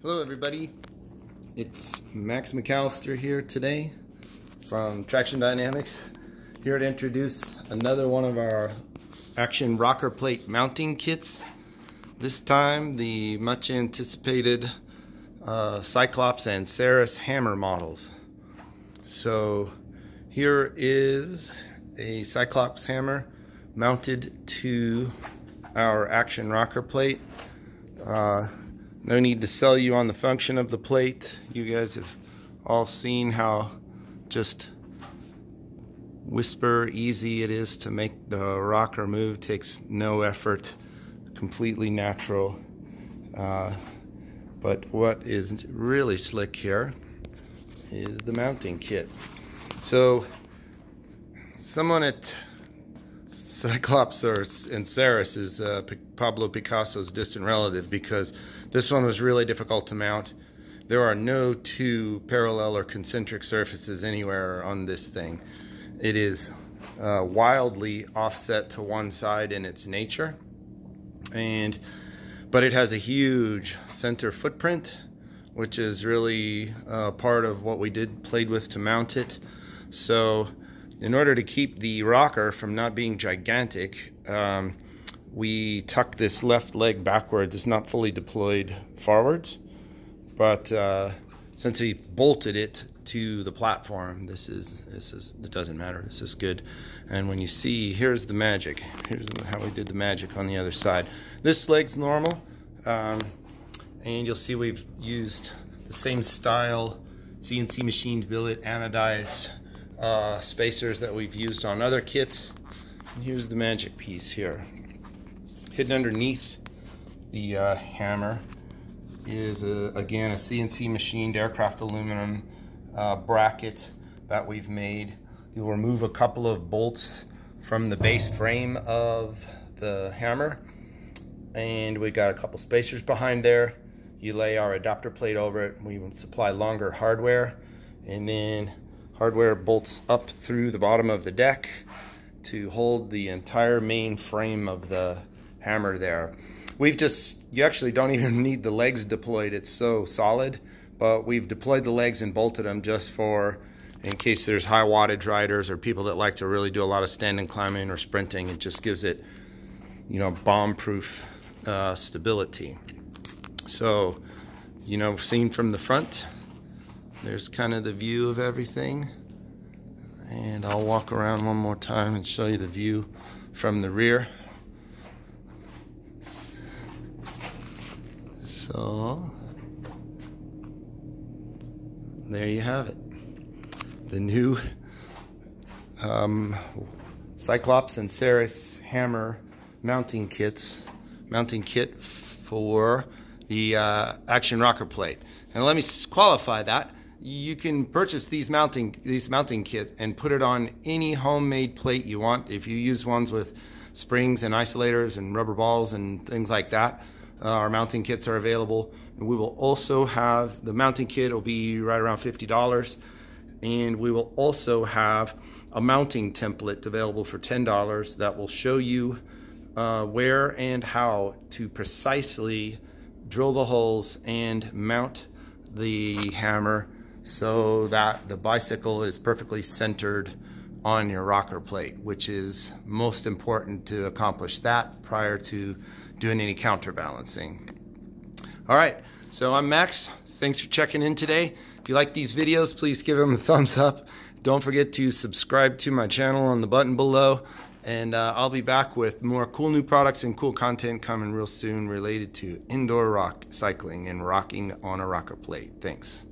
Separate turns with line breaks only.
Hello everybody, it's Max McAllister here today from Traxxion Dynamics here to introduce another one of our action rocker plate mounting kits. This time the much anticipated uh, CycleOps and Saris hammer models. So here is a CycleOps hammer mounted to our action rocker plate. Uh, no need to sell you on the function of the plate. You guys have all seen how just whisper easy it is to make the rocker move. Takes no effort, completely natural. Uh, but what is really slick here is the mounting kit. So someone at CycleOps or and Saris is uh, Pablo Picasso's distant relative because this one was really difficult to mount. There are no two parallel or concentric surfaces anywhere on this thing. It is uh, wildly offset to one side in its nature, and but it has a huge center footprint, which is really uh, part of what we did played with to mount it. So in order to keep the rocker from not being gigantic, um, we tuck this left leg backwards. It's not fully deployed forwards, but uh, since we bolted it to the platform, this is this is it doesn't matter. This is good. And when you see, here's the magic. Here's how we did the magic on the other side. This leg's normal, um, and you'll see we've used the same style CNC machined billet anodized uh, spacers that we've used on other kits. And here's the magic piece here. Hidden underneath the uh, hammer is, a, again, a CNC machined aircraft aluminum uh, bracket that we've made. You'll remove a couple of bolts from the base frame of the hammer and we've got a couple spacers behind there. You lay our adapter plate over it. We supply longer hardware and then Hardware bolts up through the bottom of the deck to hold the entire main frame of the hammer there. We've just, you actually don't even need the legs deployed, it's so solid, but we've deployed the legs and bolted them just for, in case there's high wattage riders or people that like to really do a lot of standing climbing or sprinting, it just gives it, you know, bomb-proof uh, stability. So, you know, seen from the front, there's kind of the view of everything. And I'll walk around one more time and show you the view from the rear. So, there you have it. The new um, CycleOps and Saris hammer mounting kits, mounting kit for the uh, Action Rocker plate. And let me qualify that you can purchase these mounting these mounting kits and put it on any homemade plate you want. If you use ones with springs and isolators and rubber balls and things like that, uh, our mounting kits are available. And we will also have the mounting kit will be right around fifty dollars, and we will also have a mounting template available for ten dollars that will show you uh, where and how to precisely drill the holes and mount the hammer so that the bicycle is perfectly centered on your rocker plate, which is most important to accomplish that prior to doing any counterbalancing. All right, so I'm Max. Thanks for checking in today. If you like these videos, please give them a thumbs up. Don't forget to subscribe to my channel on the button below. And uh, I'll be back with more cool new products and cool content coming real soon related to indoor rock cycling and rocking on a rocker plate. Thanks.